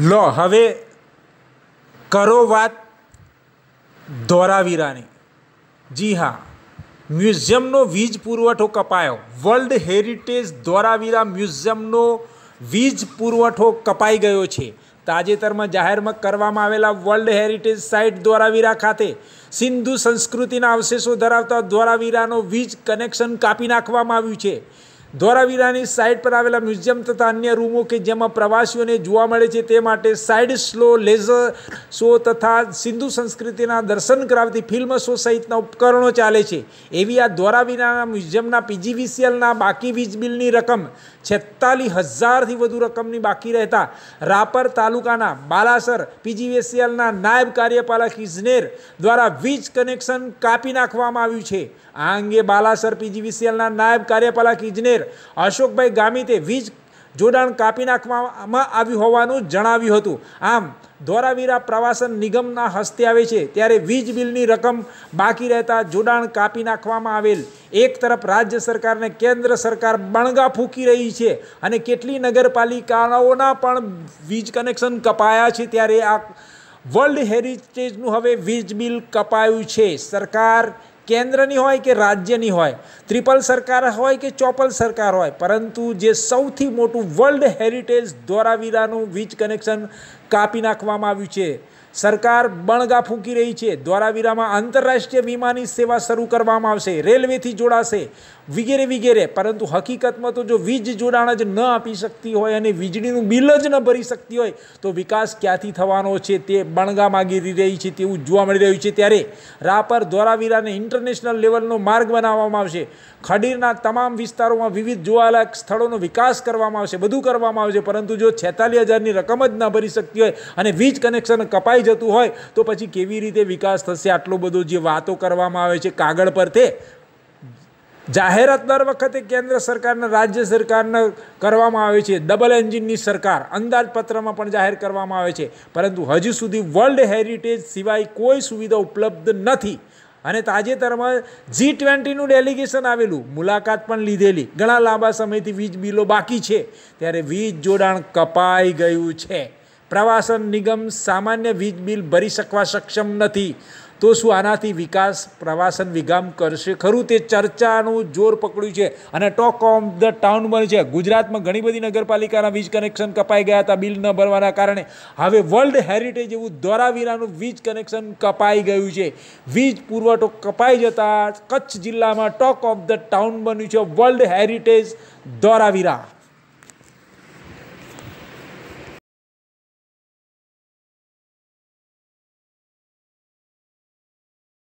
લો, હવે કરો વાત ધોરાવીરાની જી હા, મ્યુઝિયમનો વીજ પુરવઠો કપાયો. વર્લ્ડ હેરિટેજ ધોરાવીરા મ્યુઝિયમનો વીજ પુરવઠો કપાઈ ગયો છે. તાજેતરમાં જાહેરમાં કરવામાં આવેલા વર્લ્ડ હેરિટેજ સાઇટ દ્વારાવીરા ખાતે સિંધુ સંસ્કૃતિના અવશેષો ધરાવતા દ્વારાવીરાનો વીજ કનેક્શન કાપી નાખવામાં આવ્યું છે. ધોરાવીરાની સાઇટ પર આવેલા મ્યુઝિયમ તથા અન્ય રૂમો કે જેમાં પ્રવાસીઓને જોવા મળે છે તે માટે સાઇડ સ્લો લેઝર શો તથા સિંધુ સંસ્કૃતિના દર્શન કરાવતી ફિલ્મ શો સહિતના ઉપકરણો ચાલે છે. એવી આ ધોરાવીરાના મ્યુઝિયમના પીજીવીસીએલના બાકી વીજ બિલની રકમ છેતાલીસ હજારથી વધુ રકમની બાકી રહેતા રાપર તાલુકાના બાલાસર પીજીવીસીએલના નાયબ કાર્યપાલક ઇજનેર દ્વારા વીજ કનેક્શન કાપી નાખવામાં આવ્યું છે. આ અંગે બાલાસર પીજીવીસીએલના નાયબ કાર્યપાલક ઇજનેર અશોકભાઈ ગામિતે વીજ જોડાણ કાપી નાખવામાં આવ્યું હોવાનું જણાવ્યું હતું. આમ, ધોરાવીરા પ્રવાસન નિગમના હસ્તે આવે છે, ત્યારે વીજ બિલની રકમ બાકી રહેતા જોડાણ કાપી નાખવામાં આવેલ. એક તરફ રાજ્ય સરકારને કેન્દ્ર સરકાર બણગા ફૂંકી રહી છે અને કેટલી નગરપાલિકાઓના પણ વીજ કનેક્શન કપાયા છે, ત્યારે આ વર્લ્ડ હેરિટેજનું હવે વીજ બિલ કપાયું છે. સરકાર કેન્દ્રની હોય કે રાજ્યની હોય, ત્રિપલ સરકાર હોય કે ચોપલ સરકાર હોય, પરંતુ જે સૌથી મોટું વર્લ્ડ હેરિટેજ ધોરાવીરાનું વીજ કનેક્શન કાપી નાખવામાં આવ્યું છે સરકાર બણગા ફૂંકી રહી છે. દ્વારાવીરામાં આંતરરાષ્ટ્રીય વીમાની સેવા શરૂ કરવામાં આવશે. રેલવેથી જોડાશે વગેરે વગેરે. પરંતુ હકીકતમાં તો જો વીજ જોડાણ જ ન આપી શકતી હોય અને વીજળીનું બિલ જ ન ભરી શકતી હોય, તો વિકાસ ક્યાંથી થવાનો છે તે બણગા માગી રહી છે તેવું જોવા મળી રહ્યું છે ત્યારે રાપર દ્વારાવીરાને ઇન્ટરનેશનલ લેવલનો માર્ગ બનાવવામાં આવશે. ખડીરના તમામ વિસ્તારોમાં વિવિધ જોવાલાયક સ્થળોનો વિકાસ કરવામાં આવશે, બધું કરવામાં આવશે. પરંતુ જો છેતાલીસ હજારની રકમ જ ન ભરી શકતી હોય અને વીજ કનેક્શન કપાઈ જતું હોય, તો પછી કેવી રીતે વિકાસ થશે? આટલો બધો જે વાતો કરવામાં આવે છે કાગળ પર તે જાહેરાત દર વખતે કેન્દ્ર સરકારના, રાજ્ય સરકારને કરવામાં આવે છે. ડબલ એન્જિનની સરકાર અંદાજપત્રમાં પણ જાહેર કરવામાં આવે છે. પરંતુ હજુ સુધી વર્લ્ડ હેરિટેજ સિવાય કોઈ સુવિધા ઉપલબ્ધ નથી. અને તાજેતરમાં જી ટ્વેન્ટીનું ડેલિગેશન આવેલું. મુલાકાત પણ લીધેલી. ઘણા લાંબા સમયથી વીજ બિલો બાકી છે. ત્યારે વીજ જોડાણ કપાઈ ગયું છે. પ્રવાસન નિગમ સામાન્ય વીજ બિલ ભરી શકવા સક્ષમ નથી. તો શું આનાથી વિકાસ પ્રવાસન વિગામ કરશે? ખરું તે ચર્ચાનું જોર પકડ્યું છે અને ટોક ઓફ ધ ટાઉન બન્યું છે. ગુજરાતમાં ઘણી બધી નગરપાલિકાના વીજ કનેક્શન કપાઈ ગયા હતા, બિલ ન ભરવાના કારણે. હવે વર્લ્ડ હેરિટેજ એવું ધોરાવીરાનું વીજ કનેક્શન કપાઈ ગયું છે. વીજ પુરવઠો કપાઈ જતા કચ્છ જિલ્લામાં ટોક ઓફ ધ ટાઉન બન્યું છે. World heritage Dholavira.